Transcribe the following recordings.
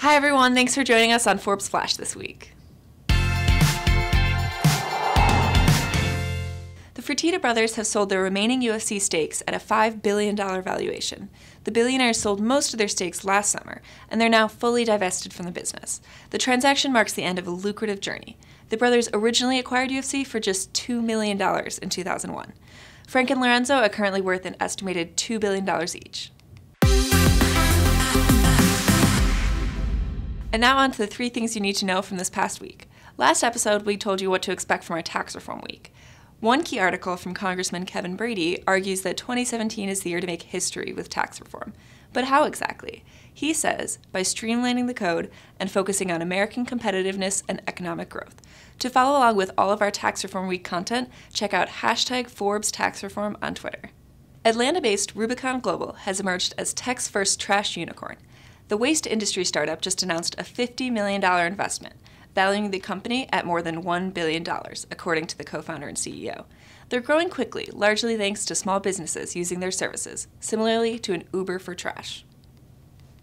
Hi, everyone. Thanks for joining us on Forbes Flash this week. The Fertitta brothers have sold their remaining UFC stakes at a $5 billion valuation. The billionaires sold most of their stakes last summer, and they're now fully divested from the business. The transaction marks the end of a lucrative journey. The brothers originally acquired UFC for just $2 million in 2001. Frank and Lorenzo are currently worth an estimated $2 billion each. And now on to the three things you need to know from this past week. Last episode, we told you what to expect from our tax reform week. One key article from Congressman Kevin Brady argues that 2017 is the year to make history with tax reform. But how exactly? He says by streamlining the code and focusing on American competitiveness and economic growth. To follow along with all of our Tax Reform Week content, check out hashtag Forbes Tax Reform on Twitter. Atlanta based Rubicon Global has emerged as tech's first trash unicorn. The waste industry startup just announced a $50 million investment valuing the company at more than $1 billion, according to the co founder and CEO. They're growing quickly, largely thanks to small businesses using their services, similarly to an Uber for trash.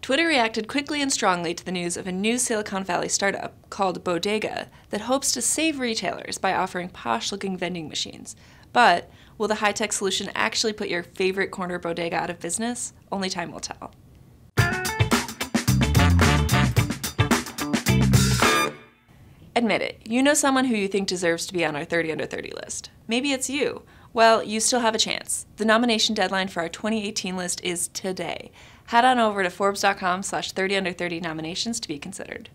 Twitter reacted quickly and strongly to the news of a new Silicon Valley startup called Bodega that hopes to save retailers by offering posh looking vending machines. But will the high tech solution actually put your favorite corner bodega out of business? Only time will tell. Admit it, you know someone who you think deserves to be on our 30 under 30 list. Maybe it's you. Well, you still have a chance. The nomination deadline for our 2018 list is today. Head on over to forbes.com slash 30 under 30 nominations to be considered.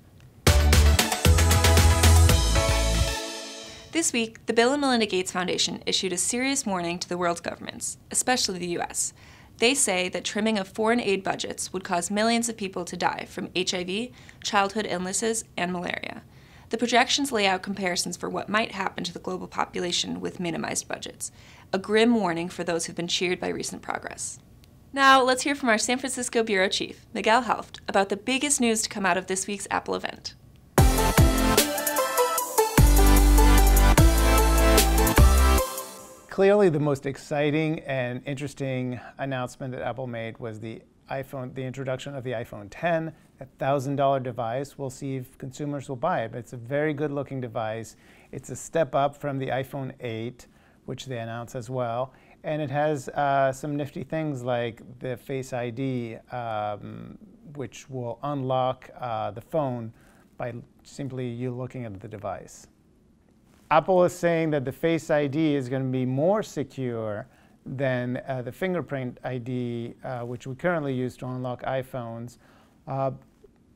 This week, the Bill and Melinda Gates Foundation issued a serious warning to the world's governments, especially the US. They say that trimming of foreign aid budgets would cause millions of people to die from HIV, childhood illnesses, and malaria. The projections lay out comparisons for what might happen to the global population with minimized budgets, a grim warning for those who've been cheered by recent progress. Now, let's hear from our San Francisco Bureau Chief, Miguel Helft, about the biggest news to come out of this week's Apple event. Clearly, the most exciting and interesting announcement that Apple made was the iPhone, the introduction of the iPhone 10, a $1,000 device. We'll see if consumers will buy it. But it's a very good looking device. It's a step up from the iPhone 8, which they announced as well. And it has uh, some nifty things like the Face ID, um, which will unlock uh, the phone by simply you looking at the device. Apple is saying that the Face ID is going to be more secure than uh, the fingerprint ID, uh, which we currently use to unlock iPhones. Uh,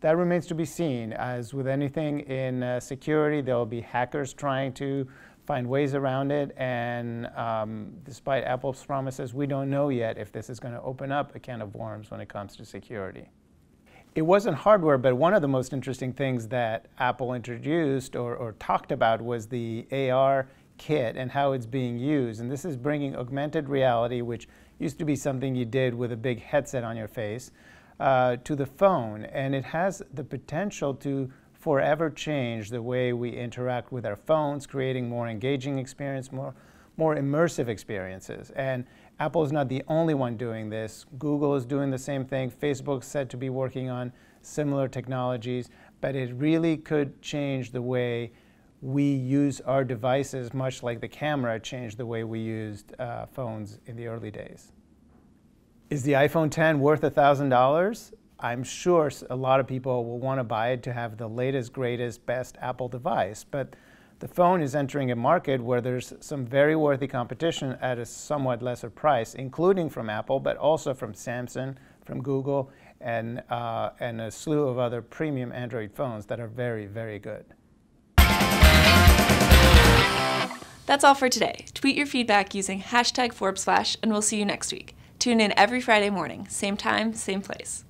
that remains to be seen. As with anything in uh, security, there will be hackers trying to find ways around it. And um, despite Apple's promises, we don't know yet if this is going to open up a can of worms when it comes to security. It wasn't hardware, but one of the most interesting things that Apple introduced or, or talked about was the AR kit and how it's being used. And this is bringing augmented reality, which used to be something you did with a big headset on your face, uh, to the phone. And it has the potential to forever change the way we interact with our phones, creating more engaging experience, more, more immersive experiences. And Apple is not the only one doing this. Google is doing the same thing. Facebook's said to be working on similar technologies, but it really could change the way we use our devices much like the camera changed the way we used uh, phones in the early days. Is the iPhone 10 worth $1,000? I'm sure a lot of people will want to buy it to have the latest, greatest, best Apple device, but the phone is entering a market where there's some very worthy competition at a somewhat lesser price, including from Apple, but also from Samsung, from Google, and, uh, and a slew of other premium Android phones that are very, very good. That's all for today. Tweet your feedback using hashtag ForbesFlash, and we'll see you next week. Tune in every Friday morning, same time, same place.